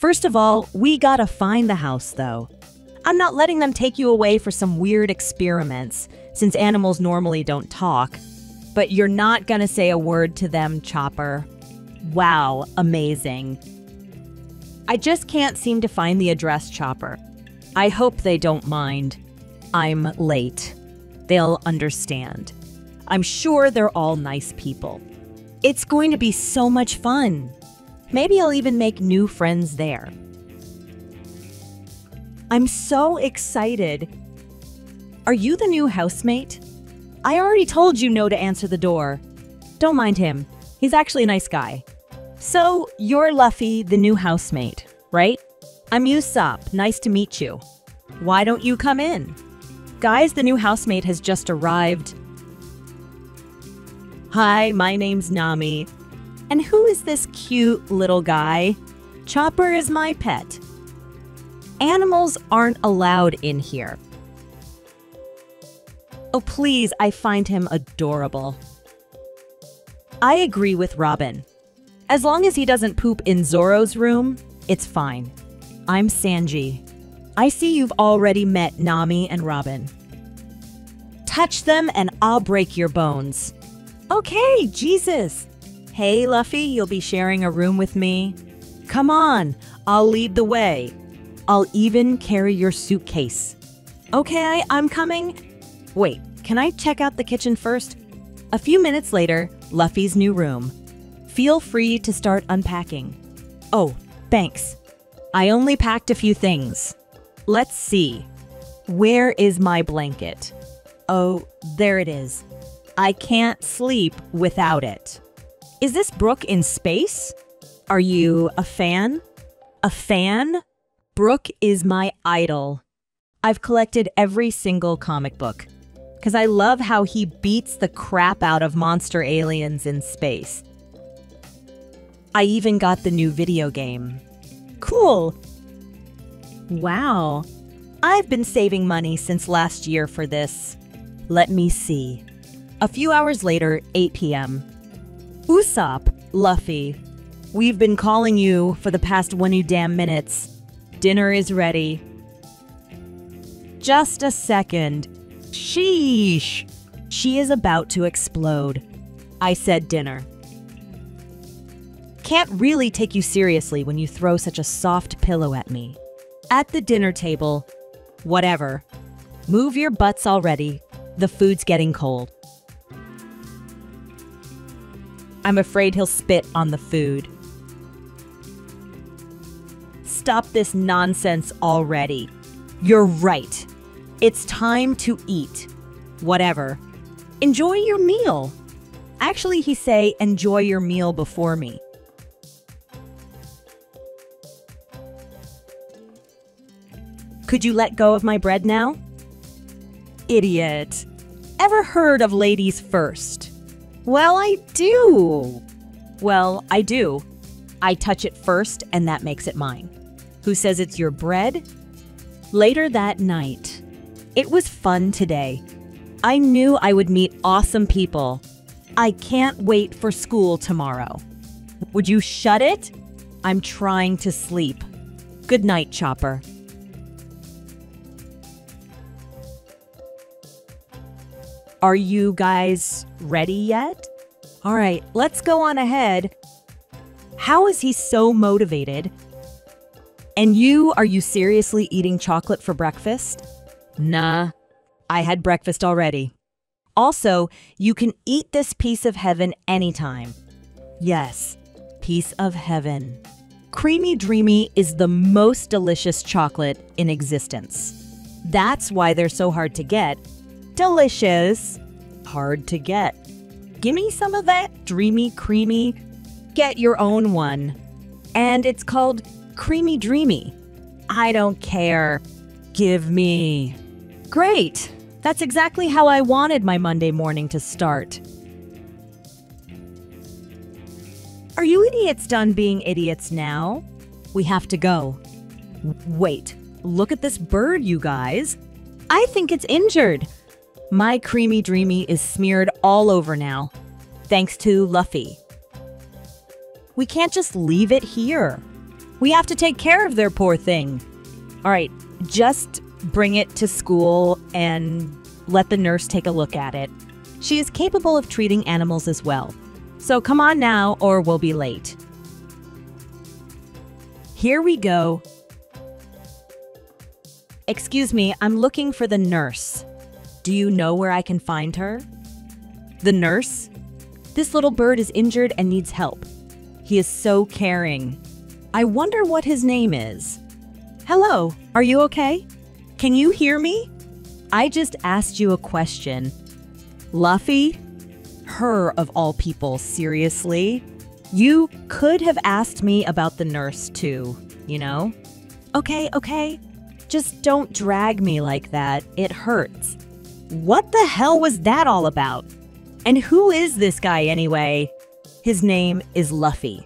First of all, we gotta find the house, though. I'm not letting them take you away for some weird experiments, since animals normally don't talk. But you're not gonna say a word to them, Chopper. Wow, amazing. I just can't seem to find the address, Chopper. I hope they don't mind. I'm late. They'll understand. I'm sure they're all nice people. It's going to be so much fun. Maybe I'll even make new friends there. I'm so excited. Are you the new housemate? I already told you no to answer the door. Don't mind him. He's actually a nice guy. So, you're Luffy, the new housemate, right? I'm Usopp. Nice to meet you. Why don't you come in? Guys, the new housemate has just arrived. Hi, my name's Nami. And who is this cute little guy? Chopper is my pet. Animals aren't allowed in here. Oh, please, I find him adorable. I agree with Robin. As long as he doesn't poop in Zoro's room, it's fine. I'm Sanji. I see you've already met Nami and Robin. Touch them and I'll break your bones. Okay, Jesus. Hey, Luffy, you'll be sharing a room with me. Come on, I'll lead the way. I'll even carry your suitcase. Okay, I'm coming. Wait, can I check out the kitchen first? A few minutes later, Luffy's new room. Feel free to start unpacking. Oh, thanks. I only packed a few things. Let's see. Where is my blanket? Oh, there it is. I can't sleep without it. Is this Brook in space? Are you a fan? A fan? Brook is my idol. I've collected every single comic book because I love how he beats the crap out of monster aliens in space. I even got the new video game. Cool. Wow. I've been saving money since last year for this. Let me see. A few hours later, 8 p.m. Usopp, Luffy, we've been calling you for the past one you damn minutes. Dinner is ready. Just a second. Sheesh. She is about to explode. I said dinner. Can't really take you seriously when you throw such a soft pillow at me. At the dinner table, whatever. Move your butts already. The food's getting cold. I'm afraid he'll spit on the food. Stop this nonsense already. You're right. It's time to eat. Whatever. Enjoy your meal. Actually, he say, enjoy your meal before me. Could you let go of my bread now? Idiot. Ever heard of ladies first? Well, I do. Well, I do. I touch it first, and that makes it mine. Who says it's your bread? Later that night, it was fun today. I knew I would meet awesome people. I can't wait for school tomorrow. Would you shut it? I'm trying to sleep. Good night, Chopper. Are you guys ready yet? All right, let's go on ahead. How is he so motivated? And you, are you seriously eating chocolate for breakfast? Nah, I had breakfast already. Also, you can eat this piece of heaven anytime. Yes, piece of heaven. Creamy Dreamy is the most delicious chocolate in existence. That's why they're so hard to get. Delicious, hard to get. Gimme some of that dreamy, creamy. Get your own one. And it's called Creamy Dreamy. I don't care. Give me. Great. That's exactly how I wanted my Monday morning to start. Are you idiots done being idiots now? We have to go. Wait, look at this bird, you guys. I think it's injured. My creamy dreamy is smeared all over now, thanks to Luffy. We can't just leave it here. We have to take care of their poor thing. All right, just bring it to school and let the nurse take a look at it. She is capable of treating animals as well. So come on now, or we'll be late. Here we go. Excuse me, I'm looking for the nurse. Do you know where I can find her? The nurse? This little bird is injured and needs help. He is so caring. I wonder what his name is. Hello, are you okay? Can you hear me? I just asked you a question. Luffy? Her of all people, seriously? You could have asked me about the nurse too, you know? Okay, okay. Just don't drag me like that. It hurts. What the hell was that all about? And who is this guy anyway? His name is Luffy.